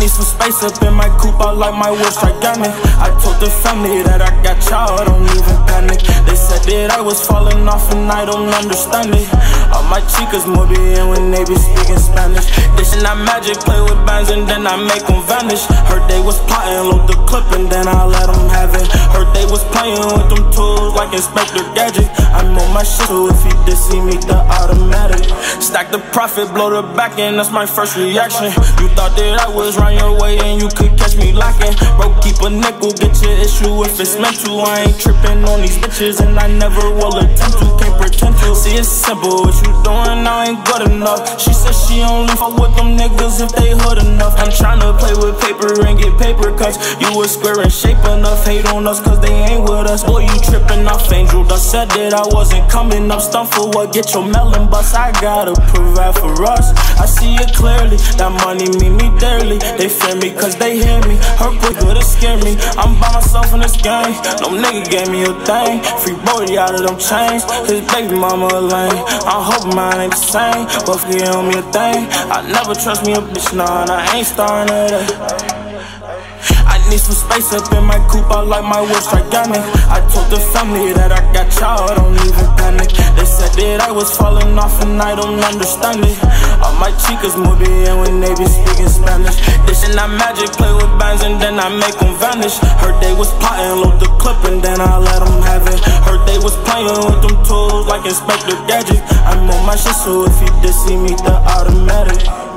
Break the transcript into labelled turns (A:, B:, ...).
A: need some space up in my coupe, I like my words I got I told the family that I got y'all, don't even I was falling off and I don't understand it. All my chicas more bien when they be speaking Spanish. Dishing that magic, play with bands and then I make them vanish. Heard they was plotting, load the clip and then I let them have it. Heard they was playing with them tools like Inspector Gadget. I'm on my shit, so if he did see me, the automatic. The profit, blow the back end, that's my first reaction. You thought that I was round your way and you could catch me locking. Bro, keep a nickel, get your issue if it's meant to. I ain't tripping on these bitches and I never will attempt to. Can't pretend to. See, it's simple, what you doing now ain't good enough. She said she only fuck with them niggas if they hood enough. I'm tryna paper and get paper cuts. You was square and shape enough, hate on us cause they ain't with us. Boy, you tripping off angel. Dust said that I wasn't coming up. Stuff for what? Get your melon bust. I gotta provide for us. I see it clearly. That money mean me dearly. They fear me cause they hear me. Her boy good to scare me. I'm by myself in this game. No nigga gave me a thing. Free Brody out of them chains. His baby mama a lame. I hope mine ain't the same. But forget on me a thing. I never trust me a bitch, nah, and I ain't starting today. I need some space up in my coupe, I like my whip gigantic. I told the family that I got y'all, don't even panic. They said that I was falling off and I don't understand it. All my chicas more bien when they be speaking Spanish. This Dishing that magic, play with bands and then I make them vanish. Heard they was plotting, load the clip and then I let them have it. Heard they was playing with them tools like Inspector Gadget. I'm on my shit, so if you did see me, the automatic.